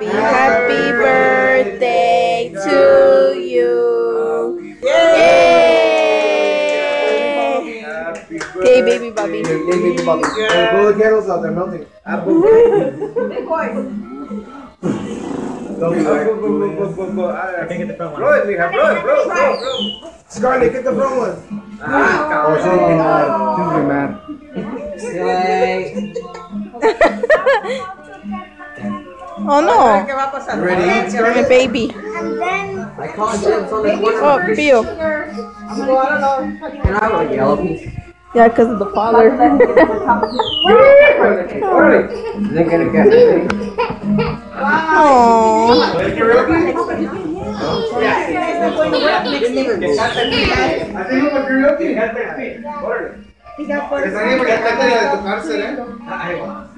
Happy birthday to you. Yay! Hey, baby Bobby. Hey, baby Bobby. Hey, blow the candles out, they're melting. Apple. Don't do that. I can't get the front one. Blow it, mija, blow it, blow it, blow it, blow it. Scarlett, get the front one. Ah, Oh, she's getting mad. She's getting mad. Oh no, ¿Qué va a pasar? You ready to eat, my baby. And then I caught Jens on the corner. Oh, Pio. Can I have a yellow piece? Yeah, because of the father. Órale. Then get a cafe. Aww. Diga, por eso. Está porque trata de tocarse, ¿eh? Ay, la.